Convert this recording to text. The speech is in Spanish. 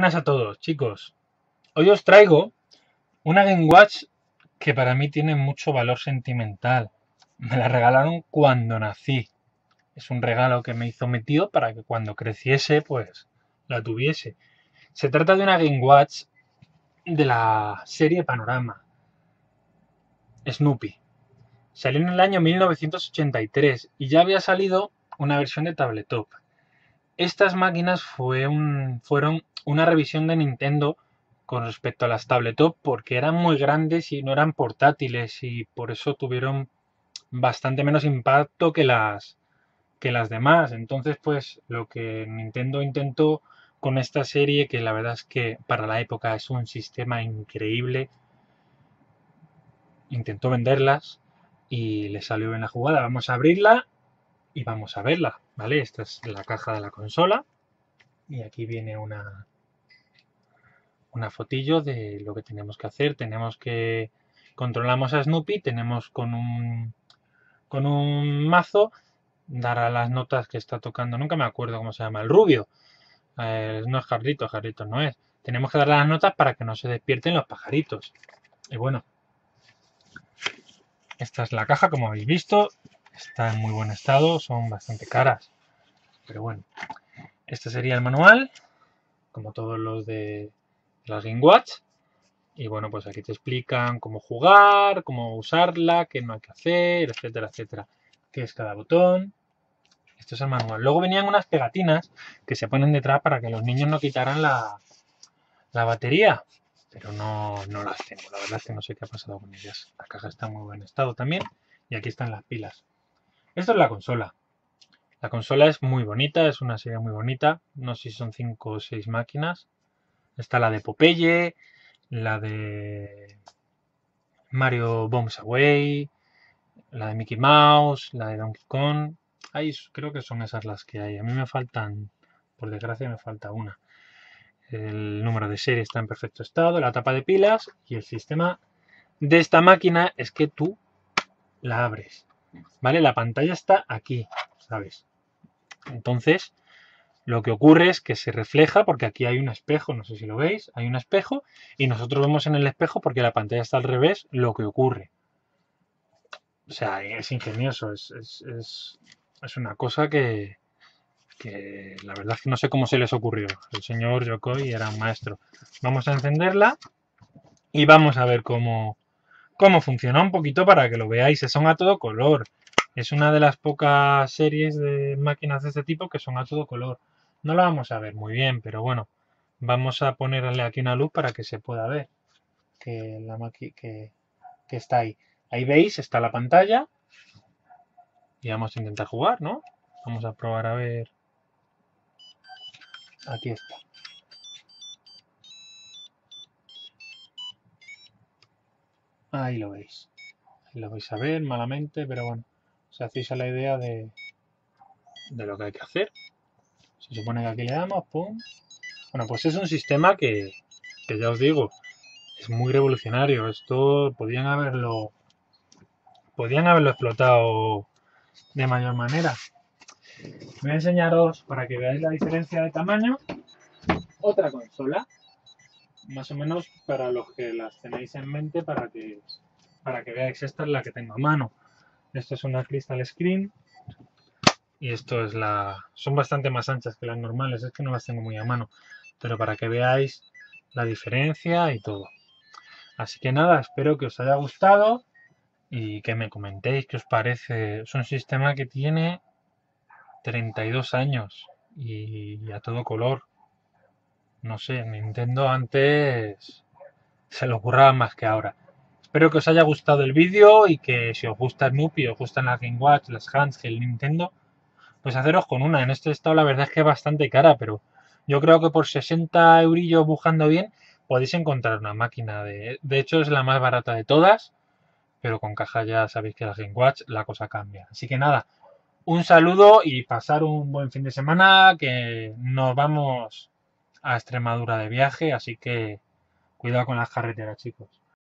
Buenas a todos, chicos. Hoy os traigo una Game Watch que para mí tiene mucho valor sentimental. Me la regalaron cuando nací. Es un regalo que me hizo mi tío para que cuando creciese, pues la tuviese. Se trata de una Game Watch de la serie Panorama. Snoopy. Salió en el año 1983 y ya había salido una versión de tabletop. Estas máquinas fueron una revisión de Nintendo con respecto a las tabletop porque eran muy grandes y no eran portátiles y por eso tuvieron bastante menos impacto que las que las demás. Entonces, pues lo que Nintendo intentó con esta serie, que la verdad es que para la época es un sistema increíble, intentó venderlas y le salió bien la jugada. Vamos a abrirla y vamos a verla, ¿vale? Esta es la caja de la consola y aquí viene una una fotillo de lo que tenemos que hacer. Tenemos que controlamos a Snoopy, tenemos con un con un mazo dar a las notas que está tocando, nunca me acuerdo cómo se llama, el rubio. Eh, no es jarrito, jarrito no es. Tenemos que darle las notas para que no se despierten los pajaritos. Y bueno, esta es la caja, como habéis visto. Está en muy buen estado, son bastante caras. Pero bueno, este sería el manual, como todos los de las Game Watch. Y bueno, pues aquí te explican cómo jugar, cómo usarla, qué no hay que hacer, etcétera, etcétera. Qué es cada botón. Esto es el manual. Luego venían unas pegatinas que se ponen detrás para que los niños no quitaran la, la batería. Pero no, no las tengo. La verdad es que no sé qué ha pasado con ellas. La caja está en muy buen estado también. Y aquí están las pilas. Esto es la consola. La consola es muy bonita, es una serie muy bonita. No sé si son 5 o 6 máquinas. Está la de Popeye, la de Mario Bombs Away, la de Mickey Mouse, la de Donkey Kong. Ahí creo que son esas las que hay. A mí me faltan, por desgracia me falta una. El número de serie está en perfecto estado, la tapa de pilas y el sistema de esta máquina es que tú la abres. ¿Vale? La pantalla está aquí, ¿sabes? Entonces, lo que ocurre es que se refleja porque aquí hay un espejo, no sé si lo veis, hay un espejo y nosotros vemos en el espejo porque la pantalla está al revés lo que ocurre. O sea, es ingenioso, es, es, una cosa que, que, la verdad es que no sé cómo se les ocurrió. El señor Yokoi era un maestro. Vamos a encenderla y vamos a ver cómo, cómo funciona un poquito para que lo veáis. Son a todo color. Es una de las pocas series de máquinas de este tipo que son a todo color. No la vamos a ver muy bien, pero bueno, vamos a ponerle aquí una luz para que se pueda ver que, la que, que está ahí. Ahí veis, está la pantalla. Y vamos a intentar jugar, ¿no? Vamos a probar a ver. Aquí está. Ahí lo veis. Ahí lo vais a ver malamente, pero bueno, se hacéis a la idea de, de lo que hay que hacer. Se supone que aquí le damos, pum. Bueno, pues es un sistema que, que ya os digo, es muy revolucionario. Esto podían haberlo, podían haberlo explotado de mayor manera. Voy a enseñaros para que veáis la diferencia de tamaño otra consola, más o menos para los que las tenéis en mente para que para que veáis esta es la que tengo a mano. Esto es una Crystal Screen y esto es la... son bastante más anchas que las normales, es que no las tengo muy a mano, pero para que veáis la diferencia y todo. Así que nada, espero que os haya gustado y que me comentéis qué os parece. Es un sistema que tiene 32 años y a todo color. No sé, Nintendo antes se lo ocurraba más que ahora. Espero que os haya gustado el vídeo y que si os gusta Snoopy, os gustan las Game Watch, las el Nintendo, pues haceros con una. En este estado la verdad es que es bastante cara, pero yo creo que por 60 eurillos buscando bien podéis encontrar una máquina de... De hecho es la más barata de todas, pero con caja ya sabéis que la Game Watch la cosa cambia. Así que nada, un saludo y pasar un buen fin de semana que nos vamos a Extremadura de viaje, así que cuidado con las carreteras chicos.